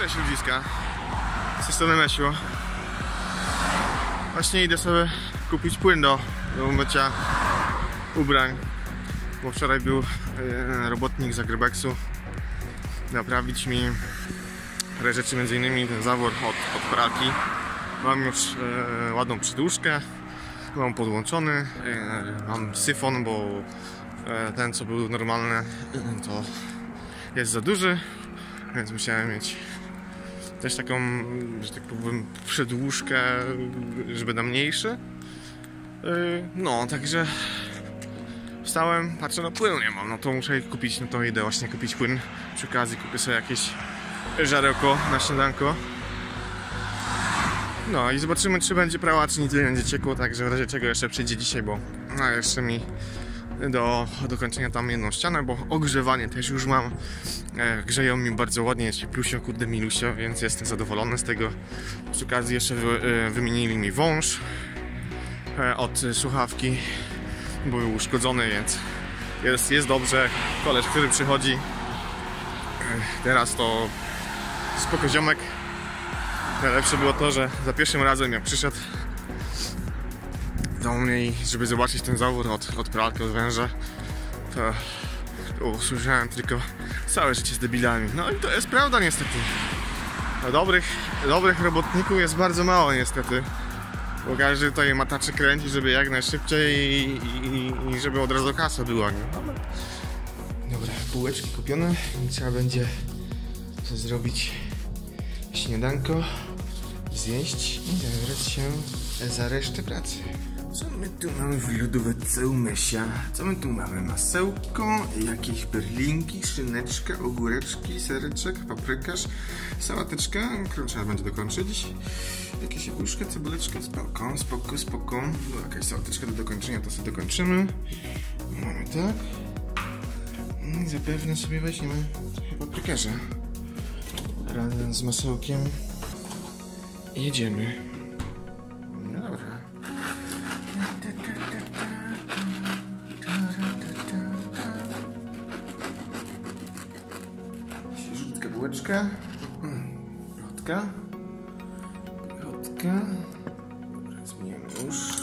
Cześć ludziska. Z strony Mesiu. Właśnie idę sobie kupić płyn do, do umycia ubrań. Bo wczoraj był e, robotnik z Agribexu naprawić mi parę rzeczy, innymi ten zawór od, od pralki. Mam już e, ładną przyduszkę, mam podłączony, e, mam syfon, bo e, ten co był normalny to jest za duży, więc musiałem mieć też taką, że tak powiem, przedłużkę, żeby na mniejszy. No, także wstałem, patrzę, no płynu nie mam, no to muszę kupić, no to idę właśnie kupić płyn. Przy okazji kupię sobie jakieś żarełko na śniadanko. No i zobaczymy, czy będzie prała, czy nic nie będzie ciekło, także w razie czego jeszcze przyjdzie dzisiaj, bo no, jeszcze mi do dokończenia tam jedną ścianę, bo ogrzewanie też już mam. E, grzeją mi bardzo ładnie, jest plusio, kurde milusio, więc jestem zadowolony z tego. Przy okazji jeszcze e, wymienili mi wąż e, od słuchawki. Był uszkodzony, więc jest, jest dobrze. Koleż, który przychodzi teraz to spoko ziomek. Najlepsze było to, że za pierwszym razem jak przyszedł do mnie i żeby zobaczyć ten zawór od, od pralki, od węża, to usłyszałem tylko całe życie z debilami. No i to jest prawda niestety. Dobrych, dobrych robotników jest bardzo mało niestety. Bo każdy tutaj mataczy kręci, żeby jak najszybciej i, i, i żeby od razu kasa była. Nie? Dobra, bułeczki kupione trzeba będzie zrobić śniadanko, zjeść i zabrać się za resztę pracy. Co my tu mamy w lodówce u Mysia? Co my tu mamy? Masełko, jakieś berlinki, szyneczka, ogóreczki, sereczek, paprykarz, sałateczka, którą trzeba będzie dokończyć. Jakieś jabłuszka, cebuleczka, spoko, spoko, spoko. No, jakaś sałateczka do dokończenia, to sobie dokończymy. Mamy tak. I zapewne sobie weźmiemy paprykarza. Razem z masełkiem. Jedziemy. Lotka. Lotka. Dobra, zmieniamy już.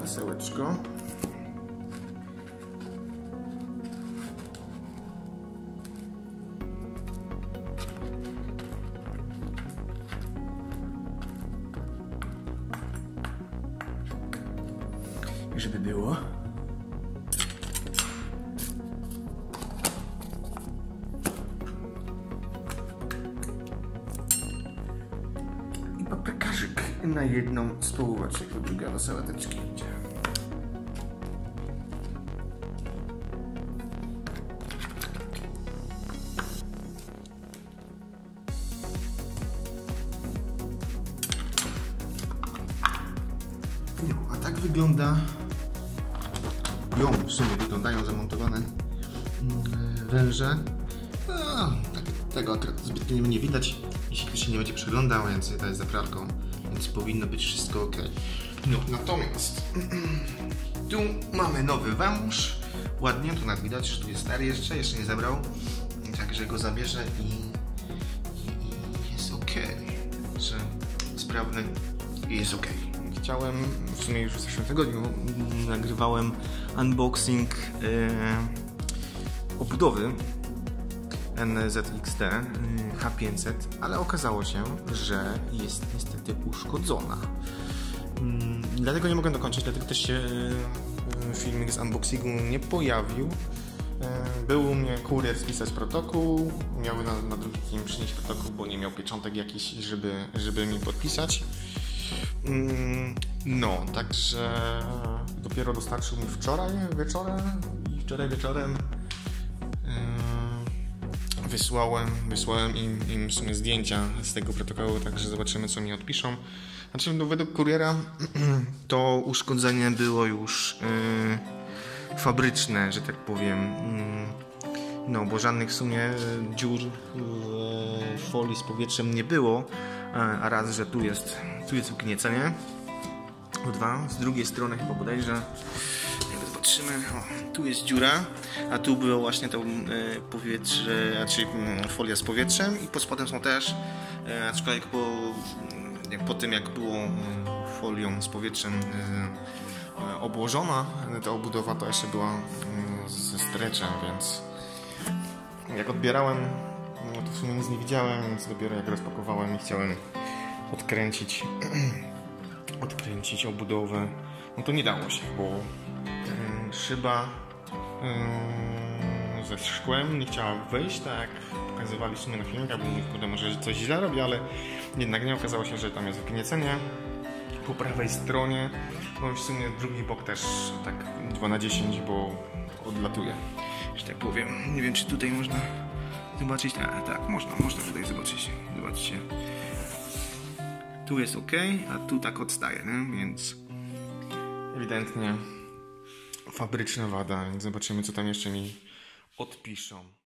Masełeczko. Żeby było. Na jedną stołóweczkę, druga do sałateczki idzie. A tak wygląda. Ją w sumie wyglądają zamontowane mm, węże. No, tego zbytnio nie widać, jeśli ktoś się nie będzie przyglądał, więc to jest zapralką, więc powinno być wszystko ok. No, natomiast tu mamy nowy węż. Ładnie, tu nawet widać, że tu jest stary jeszcze, jeszcze nie zebrał. Także go zabierze i, i, jest ok. Że sprawny i jest ok. Chciałem, w sumie już w zeszłym tygodniu nagrywałem unboxing e, obudowy NZXT y, H500, ale okazało się, że jest niestety uszkodzona. Mm, Dlatego nie mogę dokończyć, dlatego też się y, filmik z unboxingu nie pojawił. Y, Był u mnie kurier spisać protokół, miał na, na drugi dzień przynieść protokół, bo nie miał pieczątek jakiś, żeby, żeby mi podpisać. Mm, No, także dopiero dostarczył mi wczoraj wieczorem i wczoraj wieczorem wysłałem, wysłałem im, im w sumie zdjęcia z tego protokołu, także zobaczymy co mi odpiszą. Znaczy, no, według kuriera to uszkodzenie było już yy, fabryczne, że tak powiem. Yy, no, bo żadnych w sumie dziur w folii z powietrzem nie było. A raz, że tu jest, tu jest ugniecenie. Dwa, z drugiej strony chyba bodajże, Patrzymy, o, tu jest dziura, a tu było właśnie to e, powietrze, raczej mm, folia z powietrzem i pod spodem są też, e, aczkolwiek po, jak po tym jak było mm, folią z powietrzem e, obłożona, ta obudowa to jeszcze była mm, ze streczem, więc jak odbierałem, no to w sumie nic nie widziałem, więc dopiero jak rozpakowałem i chciałem odkręcić, odkręcić obudowę, no to nie dało się, bo szyba ym, ze szkłem nie chciała wyjść, tak jak pokazywaliśmy na filmikach, bo mówię, kurde, może że coś źle robi, ale jednak nie okazało się, że tam jest wgniecenie po prawej stronie, i w sumie drugi bok też tak 2 na 10, bo odlatuje, że tak powiem. Nie wiem, czy tutaj można zobaczyć, tak, tak, można, można tutaj zobaczyć, zobaczcie. Tu jest ok, a tu tak odstaje, nie? więc ewidentnie fabryczna wada, więc zobaczymy, co tam jeszcze mi odpiszą.